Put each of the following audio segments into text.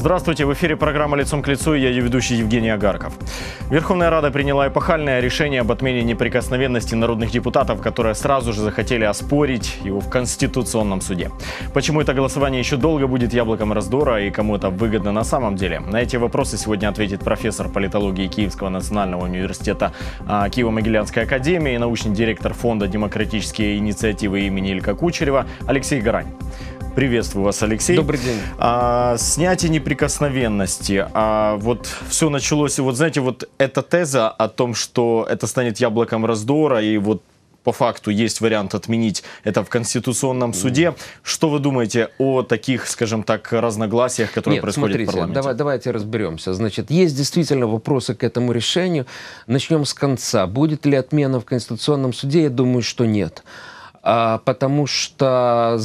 Здравствуйте, в эфире программа «Лицом к лицу» и я ее ведущий Евгений Агарков. Верховная Рада приняла эпохальное решение об отмене неприкосновенности народных депутатов, которые сразу же захотели оспорить его в Конституционном суде. Почему это голосование еще долго будет яблоком раздора и кому это выгодно на самом деле? На эти вопросы сегодня ответит профессор политологии Киевского национального университета а, Киево-Могилянской академии и научный директор фонда «Демократические инициативы» имени Илька Кучерева Алексей Гарань. Приветствую вас, Алексей. Добрый день. А, снятие неприкосновенности. А, вот все началось, и вот знаете, вот эта теза о том, что это станет яблоком раздора, и вот по факту есть вариант отменить это в Конституционном суде. Что вы думаете о таких, скажем так, разногласиях, которые Нет, происходят смотрите, в парламенте? Давай, давайте разберемся. Значит, есть действительно вопросы к этому решению. Начнем с конца. Будет ли отмена в Конституционном суде? Я думаю, что нет. А, потому что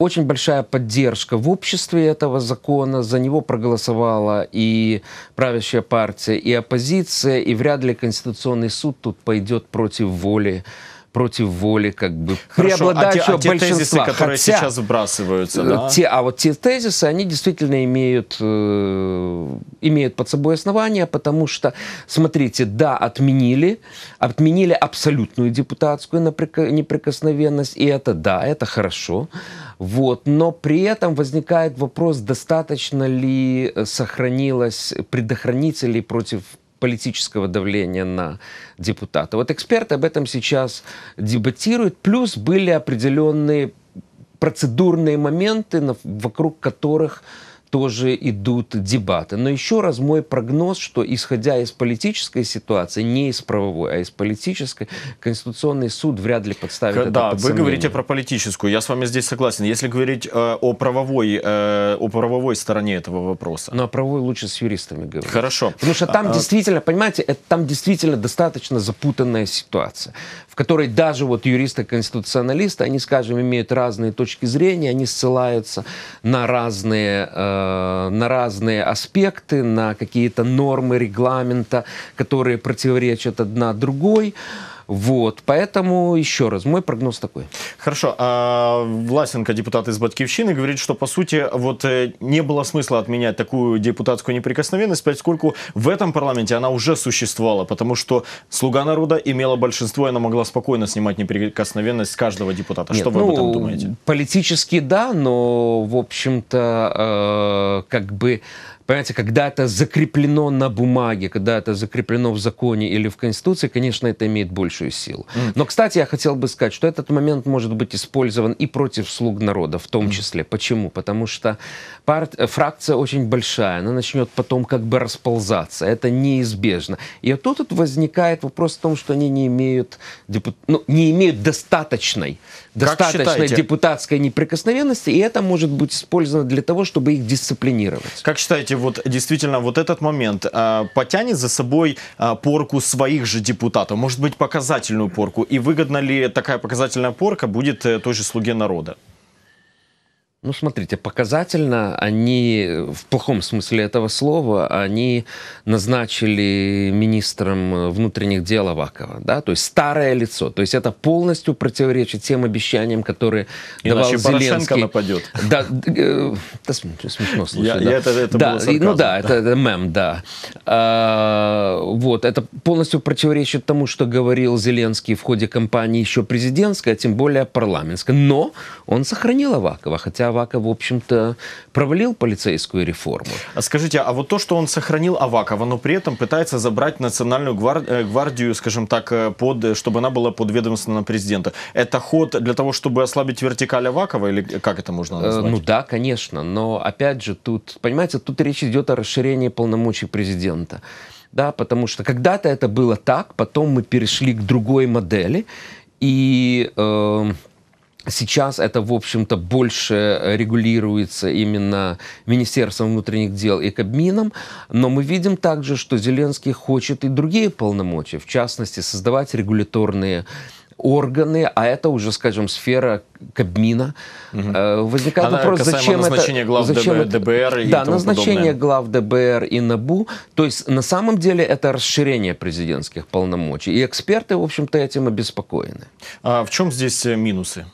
очень большая поддержка в обществе этого закона. За него проголосовала и правящая партия, и оппозиция. И вряд ли Конституционный суд тут пойдет против воли против воли как бы Хорошо, преобладающего а те, а те большинства. тезисы, которые Хотя, сейчас вбрасываются, да? те, а вот те тезисы, они действительно имеют, э, имеют под собой основания, потому что, смотрите, да, отменили, отменили абсолютную депутатскую неприкосновенность, и это да, это хорошо. Вот. Но при этом возникает вопрос, достаточно ли сохранилось предохранителей против политического давления на депутата. Вот эксперты об этом сейчас дебатируют. Плюс были определенные процедурные моменты, вокруг которых тоже идут дебаты. Но еще раз мой прогноз, что исходя из политической ситуации, не из правовой, а из политической, Конституционный суд вряд ли подставит да, это Да, под вы говорите про политическую, я с вами здесь согласен. Если говорить э, о, правовой, э, о правовой стороне этого вопроса. Ну, о правовой лучше с юристами говорить. Хорошо. Потому что там а, действительно, понимаете, это, там действительно достаточно запутанная ситуация, в которой даже вот юристы-конституционалисты, они, скажем, имеют разные точки зрения, они ссылаются на разные Э, на разные аспекты, на какие-то нормы регламента, которые противоречат одна другой. Вот, поэтому еще раз, мой прогноз такой. Хорошо. А Власенко, депутат из Батьковщины, говорит, что по сути вот э, не было смысла отменять такую депутатскую неприкосновенность, поскольку в этом парламенте она уже существовала, потому что «Слуга народа» имела большинство, и она могла спокойно снимать неприкосновенность с каждого депутата. Нет, что вы ну, об этом думаете? Политически да, но в общем-то э, как бы Понимаете, когда это закреплено на бумаге, когда это закреплено в законе или в Конституции, конечно, это имеет большую силу. Mm. Но, кстати, я хотел бы сказать, что этот момент может быть использован и против слуг народа в том числе. Mm. Почему? Потому что парт... фракция очень большая, она начнет потом как бы расползаться. Это неизбежно. И вот тут возникает вопрос в том, что они не имеют, депут... ну, не имеют достаточной, достаточной депутатской неприкосновенности, и это может быть использовано для того, чтобы их дисциплинировать. Как считаете, вот действительно вот этот момент э, потянет за собой э, порку своих же депутатов, может быть показательную порку, и выгодна ли такая показательная порка будет э, той же слуге народа? Ну, смотрите, показательно они, в плохом смысле этого слова, они назначили министром внутренних дел Авакова, да, то есть старое лицо, то есть это полностью противоречит тем обещаниям, которые Иначе давал Порошенко Зеленский. нападет. Да, э, это смешно слушать. Я, да. Я, это, это да, было ну да, да. Это, это мем, да. А, вот, это полностью противоречит тому, что говорил Зеленский в ходе кампании еще президентской, а тем более парламентской. Но он сохранил Авакова, хотя Аваков, в общем-то, провалил полицейскую реформу. А скажите, а вот то, что он сохранил Авакова, но при этом пытается забрать национальную э, гвардию, скажем так, э, под, чтобы она была под ведомством президента, это ход для того, чтобы ослабить вертикаль Авакова, или как это можно э, назвать? Ну да, конечно, но опять же тут, понимаете, тут речь идет о расширении полномочий президента да, потому что когда-то это было так, потом мы перешли к другой модели, и э, Сейчас это, в общем-то, больше регулируется именно Министерством внутренних дел и Кабмином, но мы видим также, что Зеленский хочет и другие полномочия, в частности, создавать регуляторные органы, а это уже, скажем, сфера Кабмина. Угу. Возникает Она вопрос, зачем назначение это... глав зачем ДБ, ДБР и Да, назначение подобное. глав ДБР и НАБУ. То есть, на самом деле, это расширение президентских полномочий. И эксперты, в общем-то, этим обеспокоены. А в чем здесь минусы?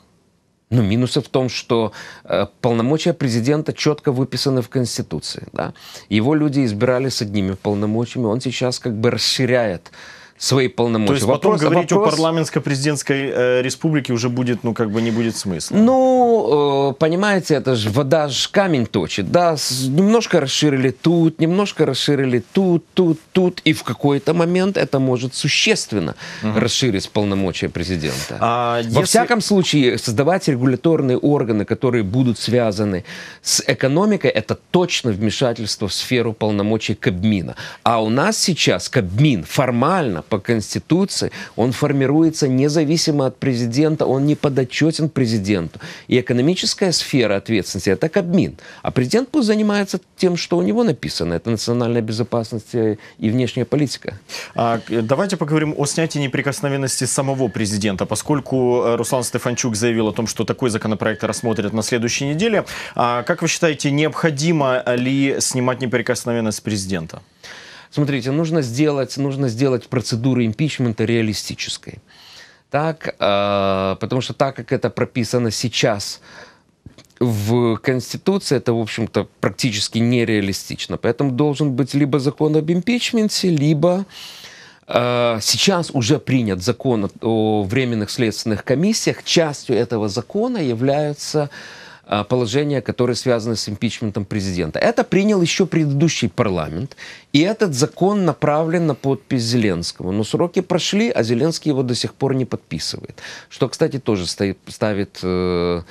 Ну, минусы в том, что э, полномочия президента четко выписаны в Конституции. Да? Его люди избирали с одними полномочиями, он сейчас как бы расширяет свои полномочия. То есть потом вопрос, говорить вопрос... о парламентско-президентской э, республике уже будет, ну, как бы не будет смысла. Ну, э, понимаете, это же вода же камень точит, да, с, немножко расширили тут, немножко расширили тут, тут, тут, и в какой-то момент это может существенно угу. расширить полномочия президента. А Во если... всяком случае, создавать регуляторные органы, которые будут связаны с экономикой, это точно вмешательство в сферу полномочий Кабмина. А у нас сейчас Кабмин формально по Конституции, он формируется независимо от президента, он не подотчетен президенту. И экономическая сфера ответственности – это Кабмин. А президент пусть занимается тем, что у него написано. Это национальная безопасность и внешняя политика. А, давайте поговорим о снятии неприкосновенности самого президента. Поскольку э, Руслан Стефанчук заявил о том, что такой законопроект рассмотрят на следующей неделе, а как вы считаете, необходимо ли снимать неприкосновенность президента? Смотрите, нужно сделать, нужно сделать процедуру импичмента реалистической. Так, э, потому что так, как это прописано сейчас в Конституции, это, в общем-то, практически нереалистично. Поэтому должен быть либо закон об импичменте, либо э, Сейчас уже принят закон о временных следственных комиссиях. Частью этого закона являются положения, которые связаны с импичментом президента. Это принял еще предыдущий парламент, и этот закон направлен на подпись Зеленского. Но сроки прошли, а Зеленский его до сих пор не подписывает. Что, кстати, тоже стоит, ставит э, Э,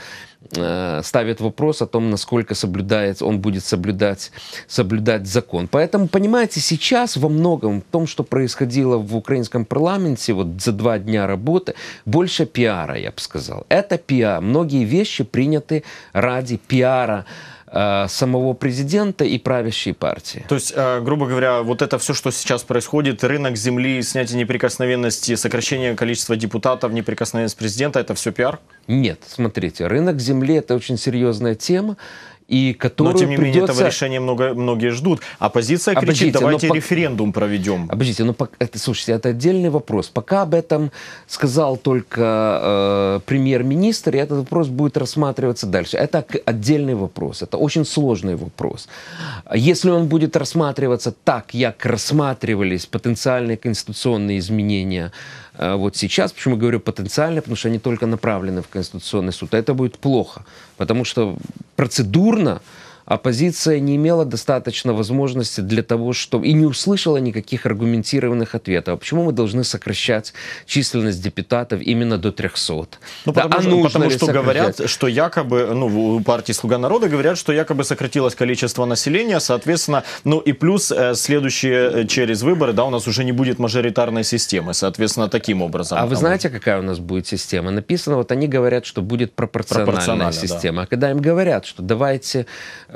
ставит вопрос о том, насколько соблюдает, он будет соблюдать, соблюдать закон. Поэтому, понимаете, сейчас во многом в том, что происходило в украинском парламенте вот за два дня работы, больше пиара, я бы сказал. Это пиар. Многие вещи приняты ради пиара Э, самого президента и правящей партии. То есть, э, грубо говоря, вот это все, что сейчас происходит, рынок земли, снятие неприкосновенности, сокращение количества депутатов, неприкосновенность президента, это все пиар? Нет, смотрите, рынок земли это очень серьезная тема и которую Но, тем не придется... менее, этого решения много, многие ждут. Оппозиция кричит, Обождите, давайте но референдум проведем. Обождите, ну, это, слушайте, это отдельный вопрос. Пока об этом сказал только э, премьер-министр, и этот вопрос будет рассматриваться дальше. Это отдельный вопрос, это очень сложный вопрос. Если он будет рассматриваться так, как рассматривались потенциальные конституционные изменения вот сейчас, почему я говорю потенциально, потому что они только направлены в Конституционный суд, а это будет плохо, потому что процедурно оппозиция не имела достаточно возможности для того, чтобы... И не услышала никаких аргументированных ответов. А почему мы должны сокращать численность депутатов именно до 300? Ну, да, потому, а что, потому что говорят, что якобы, ну, у партии «Слуга народа» говорят, что якобы сократилось количество населения, соответственно, ну и плюс э, следующие э, через выборы, да, у нас уже не будет мажоритарной системы, соответственно, таким образом. А вы знаете, какая у нас будет система? Написано, вот они говорят, что будет пропорциональная, пропорциональная система. Да. А когда им говорят, что давайте Э,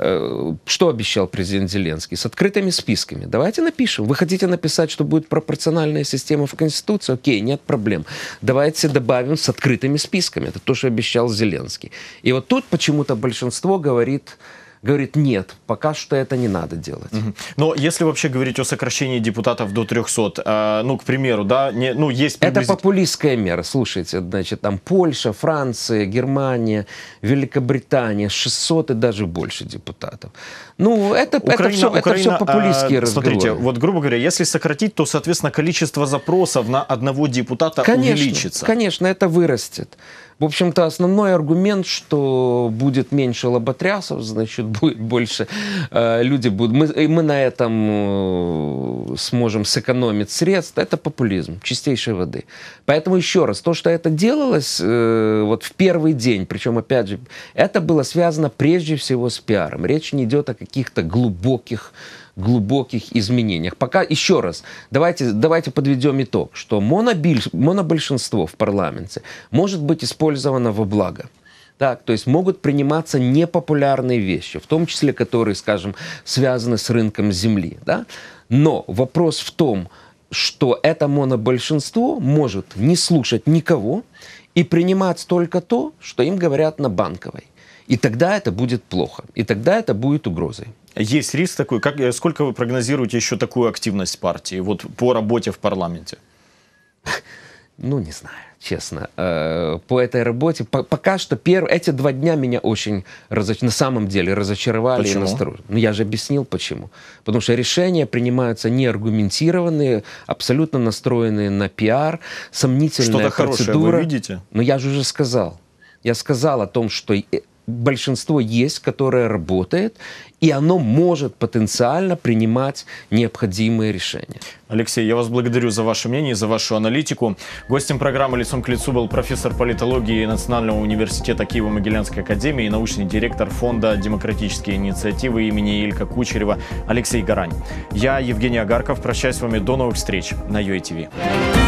что обещал президент Зеленский? С открытыми списками. Давайте напишем. Вы хотите написать, что будет пропорциональная система в Конституции? Окей, нет проблем. Давайте добавим с открытыми списками. Это то, что обещал Зеленский. И вот тут почему-то большинство говорит, говорит, нет, пока что это не надо делать. Но если вообще говорить о сокращении депутатов до 300, э, ну, к примеру, да, не, ну, есть... Приблизит... Это популистская мера, слушайте, значит, там Польша, Франция, Германия, Великобритания, 600 и даже больше депутатов. Ну, это, Украина, это, все, Украина, это все популистские а, разговоры. Смотрите, вот, грубо говоря, если сократить, то, соответственно, количество запросов на одного депутата конечно, увеличится. Конечно, это вырастет. В общем-то, основной аргумент, что будет меньше лоботрясов, значит, будет больше э, люди будут... Мы, мы на этом э, сможем сэкономить средств. Это популизм чистейшей воды. Поэтому еще раз, то, что это делалось э, вот в первый день, причем, опять же, это было связано прежде всего с пиаром. Речь не идет о каких-то глубоких глубоких изменениях. Пока, еще раз, давайте, давайте подведем итог, что монобиль, монобольшинство в парламенте может быть использовано во благо. Так, то есть могут приниматься непопулярные вещи, в том числе, которые, скажем, связаны с рынком земли. Да? Но вопрос в том, что это монобольшинство может не слушать никого и принимать только то, что им говорят на банковой. И тогда это будет плохо. И тогда это будет угрозой. Есть риск такой. Как, э, сколько вы прогнозируете еще такую активность партии вот, по работе в парламенте? Ну, не знаю. Честно, э, по этой работе. По- пока что перв... эти два дня меня очень разоч... на самом деле разочаровали Почему? и насторожили. Ну, я же объяснил, почему. Потому что решения принимаются неаргументированные, абсолютно настроенные на пиар, сомнительная Что-то хорошее процедура. вы видите? Но я же уже сказал. Я сказал о том, что э, большинство есть, которое работает, и оно может потенциально принимать необходимые решения. Алексей, я вас благодарю за ваше мнение, за вашу аналитику. Гостем программы «Лицом к лицу» был профессор политологии Национального университета Киево-Могилянской академии и научный директор фонда «Демократические инициативы» имени Илька Кучерева Алексей Гарань. Я, Евгений Агарков, прощаюсь с вами до новых встреч на ЮАТВ.